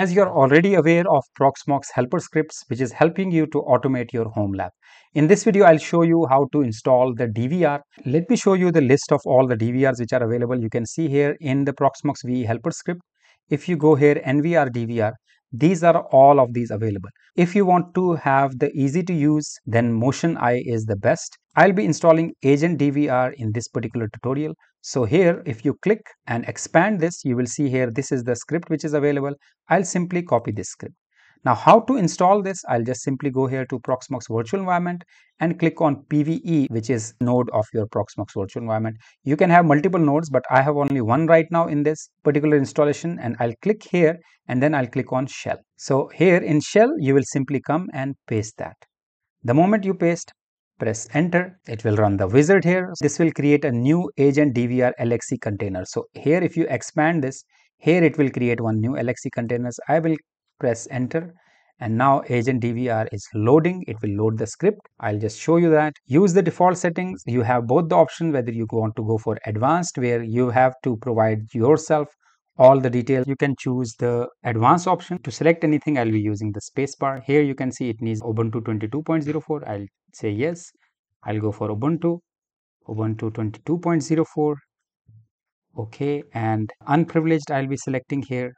As you're already aware of Proxmox helper scripts, which is helping you to automate your home lab. In this video, I'll show you how to install the DVR. Let me show you the list of all the DVRs which are available. You can see here in the Proxmox VE helper script. If you go here NVR DVR, these are all of these available. If you want to have the easy to use, then motionEye is the best. I'll be installing Agent DVR in this particular tutorial. So here, if you click and expand this, you will see here, this is the script which is available. I'll simply copy this script. Now how to install this? I'll just simply go here to Proxmox virtual environment and click on PVE which is node of your Proxmox virtual environment. You can have multiple nodes but I have only one right now in this particular installation and I'll click here and then I'll click on shell. So here in shell you will simply come and paste that. The moment you paste press enter. It will run the wizard here. This will create a new agent dvr lxc container. So here if you expand this here it will create one new lxc containers. I will press enter. And now agent dvr is loading. It will load the script. I'll just show you that. Use the default settings. You have both the option whether you want to go for advanced where you have to provide yourself all the details you can choose the advanced option to select anything. I'll be using the spacebar here you can see it needs ubuntu 22.04 i'll say yes. I'll go for ubuntu. Ubuntu 22.04 okay and unprivileged i'll be selecting here.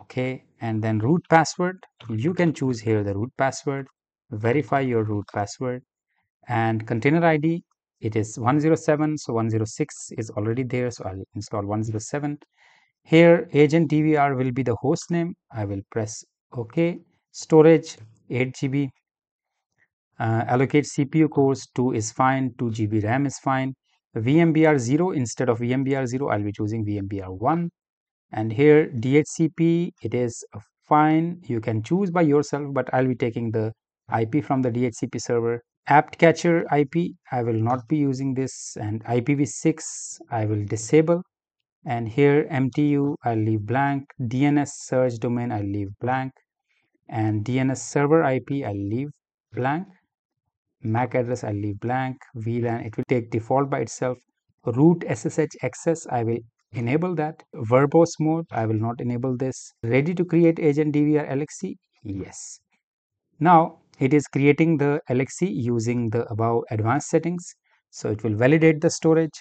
Okay and then root password. You can choose here the root password. Verify your root password. And container id it is 107 so 106 is already there so i'll install 107 here agent dvr will be the host name. I will press ok. Storage 8 gb uh, allocate cpu cores 2 is fine 2 gb ram is fine. Vmbr 0 instead of vmbr 0 i'll be choosing vmbr 1 and here DHCP it is fine. You can choose by yourself but I'll be taking the IP from the DHCP server apt cacher IP I will not be using this and IPv6 I will disable. And here MTU I'll leave blank. DNS search domain I'll leave blank. And DNS server IP I'll leave blank. MAC address I'll leave blank. VLAN it will take default by itself. Root SSH access I will enable that. Verbose mode i will not enable this. Ready to create agent dvr lxc yes. Now it is creating the lxc using the above advanced settings. So it will validate the storage.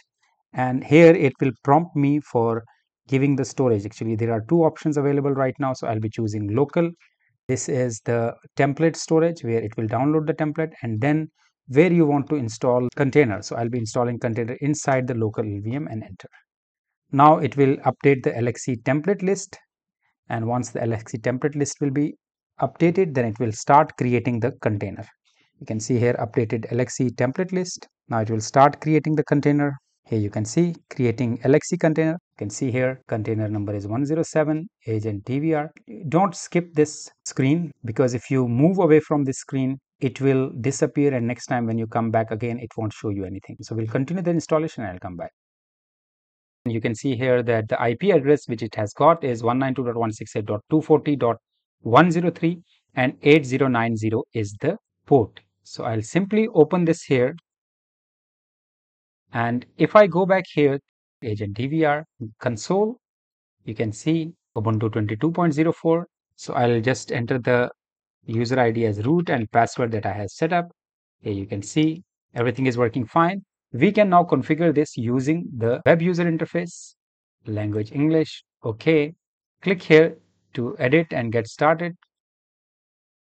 And here it will prompt me for giving the storage. Actually there are two options available right now. So i'll be choosing local. This is the template storage where it will download the template and then where you want to install container. So i'll be installing container inside the local lvm and enter. Now it will update the LXC template list. And once the LXC template list will be updated then it will start creating the container. You can see here updated LXC template list. Now it will start creating the container. Here you can see creating LXC container. You can see here container number is 107 agent DVR. Don't skip this screen because if you move away from this screen it will disappear and next time when you come back again it won't show you anything. So we'll continue the installation and I'll come back. You can see here that the IP address which it has got is 192.168.240.103 and 8090 is the port. So I'll simply open this here and if I go back here agent DVR console you can see Ubuntu 22.04 so I'll just enter the user ID as root and password that I have set up here you can see everything is working fine we can now configure this using the web user interface, language English, OK. Click here to edit and get started.